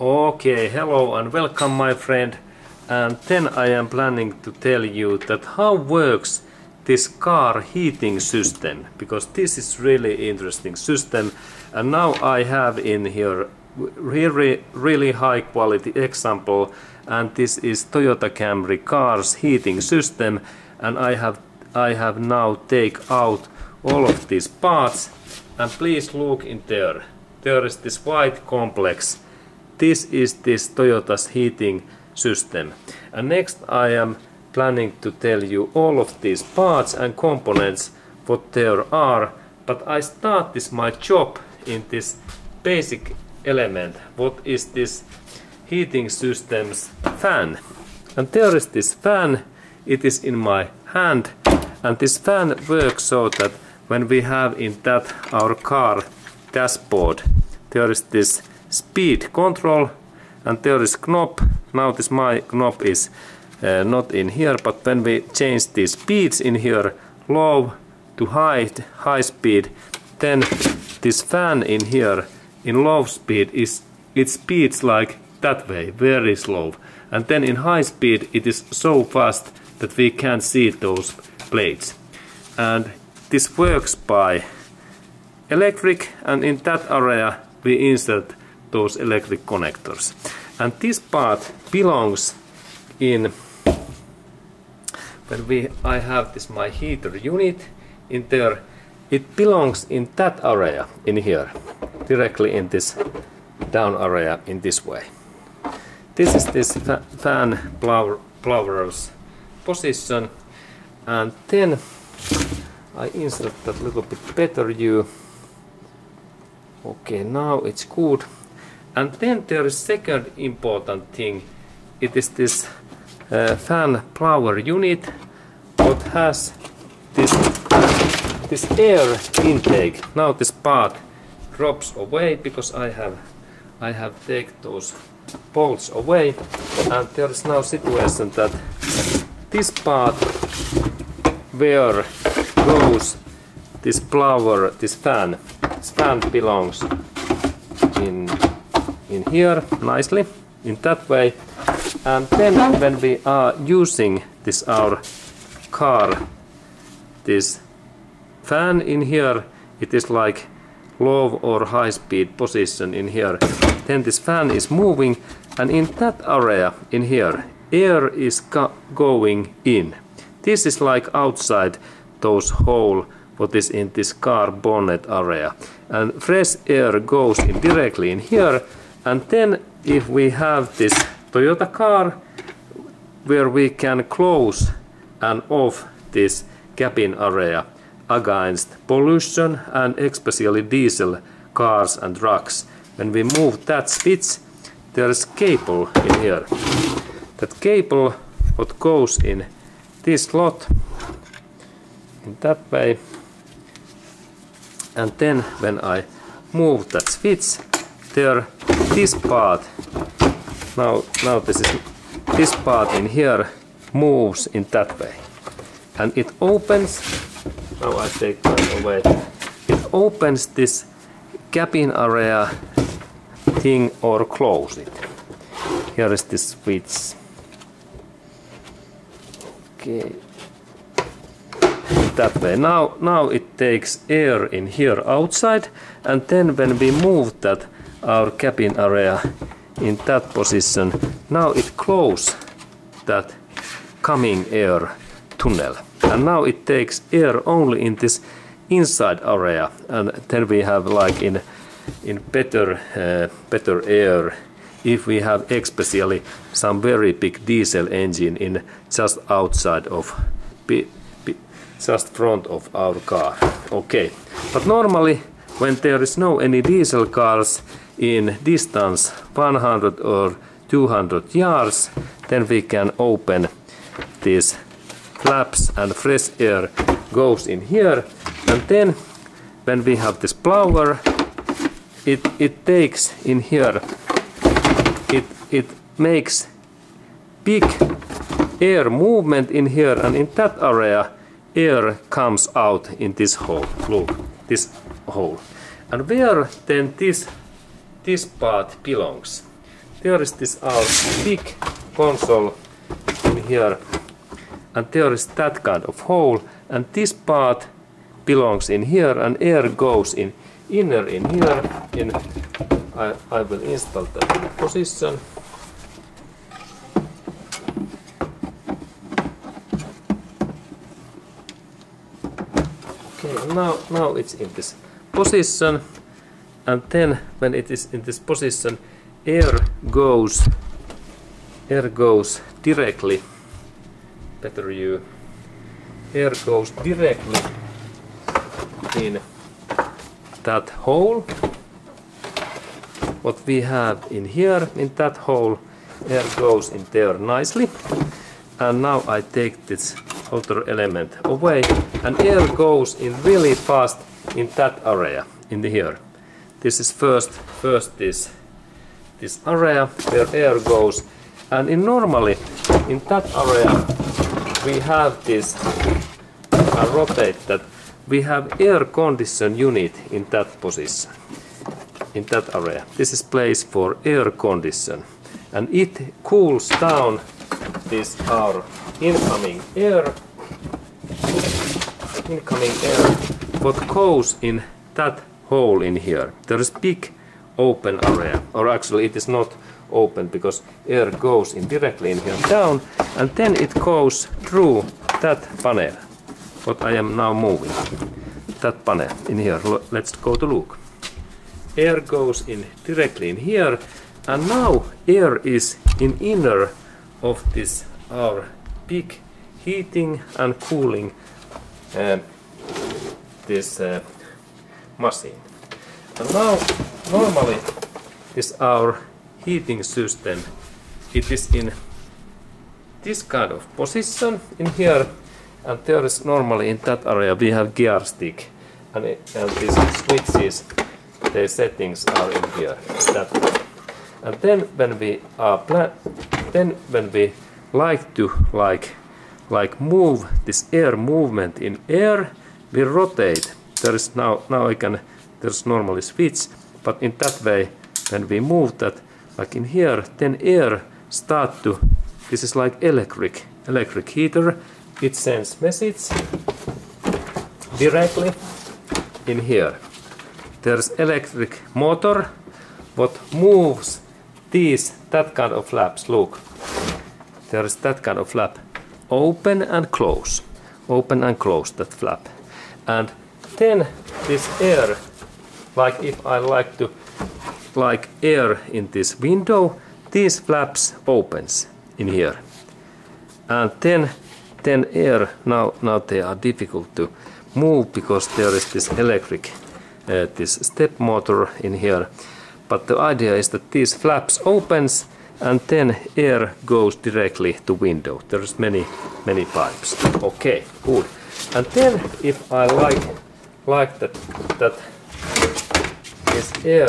Okay, hello and welcome my friend. And then I am planning to tell you that how works this car heating system because this is really interesting system. And now I have in here really really high quality example and this is Toyota Camry cars heating system. And I have I have now take out all of these parts. And please look in there. There is this white complex this is this Toyota's heating system. And next I am planning to tell you all of these parts and components what there are, but I start this my job in this basic element, what is this heating system's fan. And there is this fan, it is in my hand, and this fan works so that when we have in that our car dashboard, there is this speed control and there is knob. Now this my knob is uh, not in here but when we change the speeds in here low to high high speed then this fan in here in low speed is it speeds like that way very slow. And then in high speed it is so fast that we can't see those blades. And this works by electric and in that area we insert those electric connectors. And this part belongs in when we I have this my heater unit in there it belongs in that area in here directly in this down area in this way. This is this fa fan blower blower's position and then I insert that little bit better you okay now it's good and then there is second important thing. It is this uh, fan power unit what has this this air intake. Now this part drops away because I have I have take those bolts away and there is now situation that this part where goes this blower, this fan, this fan belongs in here nicely in that way. And then when we are using this our car this fan in here it is like low or high speed position in here. Then this fan is moving and in that area in here air is going in. This is like outside those hole what is in this car bonnet area. And fresh air goes in directly in here and then if we have this Toyota car where we can close and off this cabin area against pollution and especially diesel cars and trucks. When we move that switch, there is cable in here. That cable what goes in this slot in that way and then when I move that switch there this part now now this is this part in here moves in that way. And it opens now I take that away. It opens this cabin area thing or close it. Here is this switch. Okay. That way. Now now it takes air in here outside and then when we move that our cabin area in that position. Now it close that coming air tunnel. And now it takes air only in this inside area. And then we have like in in better uh, better air if we have especially some very big diesel engine in just outside of just front of our car. Okay. But normally when there is no any diesel cars in distance 100 or 200 yards then we can open these flaps and fresh air goes in here. And then when we have this blower it it takes in here it it makes big air movement in here and in that area air comes out in this hole. Look this hole. And where then this this part belongs. there is this our big console in here. And there is that kind of hole. And this part belongs in here. And air goes in inner in here. In I, I will install that position. Okay now now it's in this position and then when it is in this position air goes air goes directly. Better view air goes directly in that hole. What we have in here in that hole air goes in there nicely. And now I take this outer element away and air goes in really fast in that area in the here this is first first this this area where air goes. And in normally in that area we have this I rotate that we have air condition unit in that position in that area. This is place for air condition. And it cools down this our incoming air incoming air what goes in that hole in here. There is big open area or actually it is not open because air goes in directly in here down and then it goes through that panel. What I am now moving that panel in here. Let's go to look. Air goes in directly in here and now air is in inner of this our big heating and cooling uh, this uh, machine. And now normally is our heating system it is in this kind of position in here and there is normally in that area we have gear stick and, it, and these switches the settings are in here that and then when we are then when we like to like like move this air movement in air we rotate there is now now I can there's normally switch but in that way when we move that like in here then air start to this is like electric electric heater. It sends message directly in here. There's electric motor what moves these that kind of flaps look. There is that kind of flap. Open and close open and close that flap. And then this air like if I like to like air in this window these flaps opens in here. And then then air now now they are difficult to move because there is this electric uh, this step motor in here. But the idea is that these flaps opens and then air goes directly to window. There's many many pipes. Okay good. And then if I like like that that this air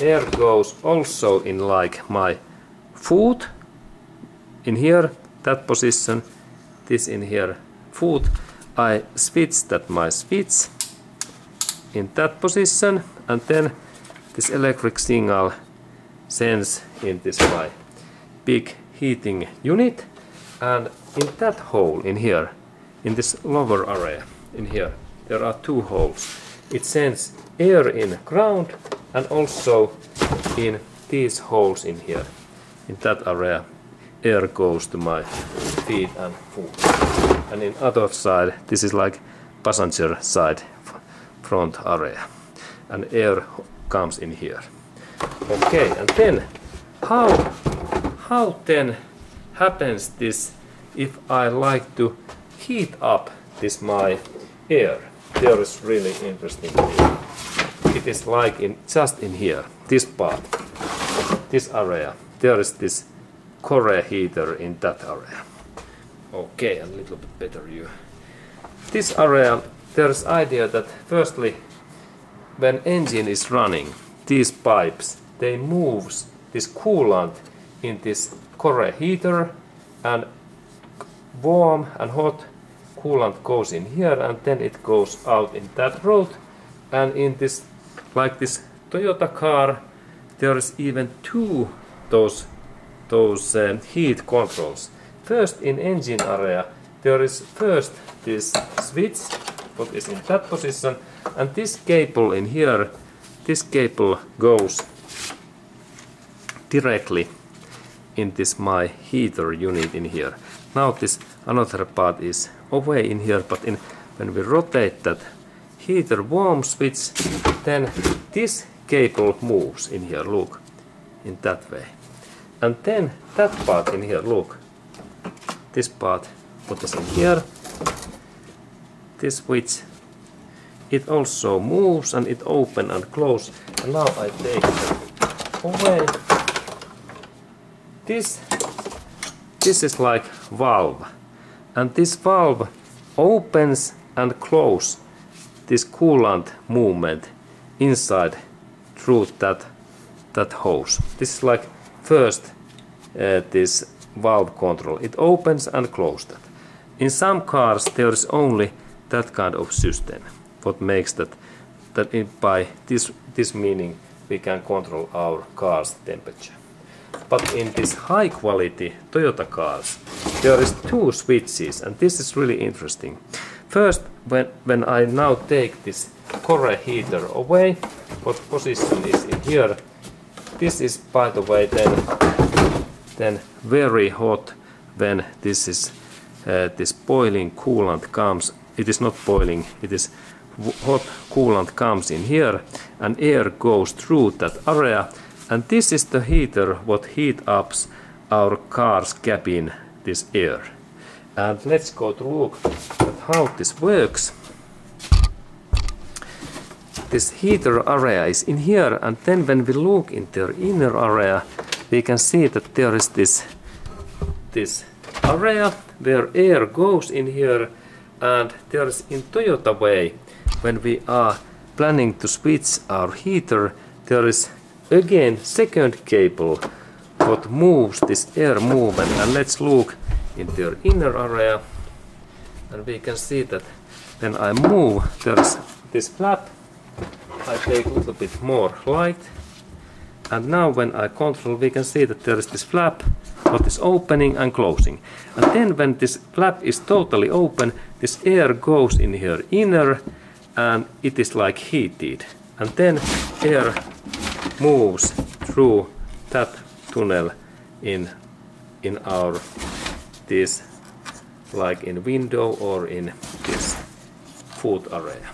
air goes also in like my foot. In here that position this in here foot. I switch that my switch in that position and then this electric signal sends in this my big heating unit. And in that hole in here in this lower area in here. There are two holes. It sends air in ground and also in these holes in here. In that area air goes to my feet and foot. And in other side this is like passenger side front area. And air comes in here. Okay and then how how then happens this if I like to heat up this my air. There is really interesting. It is like in just in here this part this area. There is this core heater in that area. Okay a little bit better view. This area there's idea that firstly when engine is running these pipes they moves this coolant in this core heater and warm and hot coolant goes in here and then it goes out in that road and in this like this Toyota car there is even two those those um, heat controls. First in engine area there is first this switch what is in that position and this cable in here this cable goes directly in this my heater unit in here. Now this another part is away in here but in when we rotate that heater warm switch then this cable moves in here look in that way. And then that part in here look this part what is in here. This switch it also moves and it open and close. And now I take away this this is like valve. And this valve opens and close this coolant movement inside through that that hose. This is like first uh, this valve control. It opens and closes that. In some cars there is only that kind of system what makes that that by this this meaning we can control our car's temperature but in this high quality Toyota cars there is two switches and this is really interesting. First when when I now take this core heater away what position is in here? This is by the way then then very hot when this is uh, this boiling coolant comes. It is not boiling it is hot coolant comes in here and air goes through that area and this is the heater what heat ups our car's cabin this air. And let's go to look at how this works. This heater area is in here and then when we look in the inner area we can see that there is this this area where air goes in here and there is in Toyota way when we are planning to switch our heater there is again second cable. What moves this air movement? And let's look in their inner area. And we can see that when I move there's this flap. I take a little bit more light. And now when I control we can see that there is this flap what is opening and closing. And then when this flap is totally open this air goes in here inner and it is like heated. And then air moves through that tunnel in in our this like in window or in this foot area.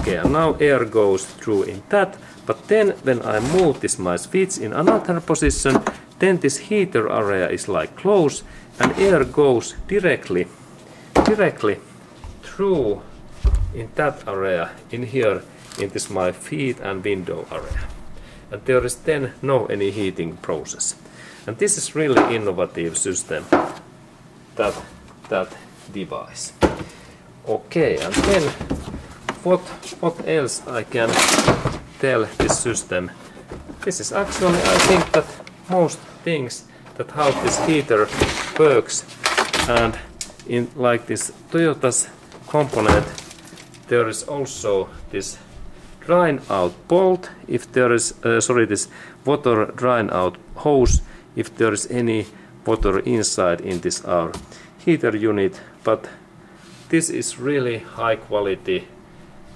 Okay and now air goes through in that but then when I move this my switch in another position then this heater area is like closed and air goes directly directly through in that area in here in this my feet and window area and there is then no any heating process. And this is really innovative system that that device. Okay and then what what else I can tell this system? This is actually I think that most things that how this heater works. And in like this Toyota's component there is also this drain out bolt. If there is uh, sorry this water drain out hose if there is any water inside in this our heater unit but this is really high quality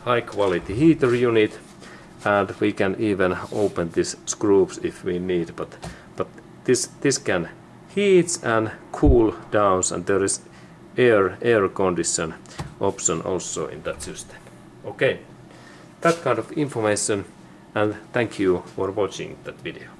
high quality heater unit and we can even open these screws if we need but but this this can heat and cool down and there is air air condition option also in that system. Okay that kind of information and thank you for watching that video